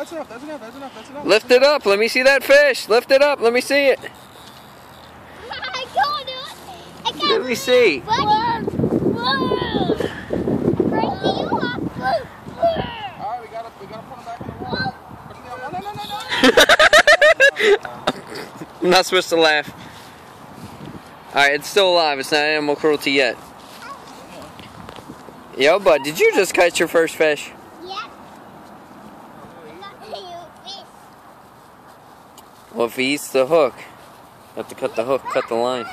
that's enough, that's enough, that's enough, that's enough. Lift it up. Let me see that fish. Lift it up. Let me see it. I got it. I got Let me see. Buddy. Whoa. Frankie, you are. Alright, we gotta, we gotta put him back in the water. Put him down. No, no, no, no, no. I'm not supposed to laugh. Alright, it's still alive. It's not animal cruelty yet. Yo, bud, did you just catch your first fish? Yeah. Well, if he eats the hook, you have to cut the hook, cut the line.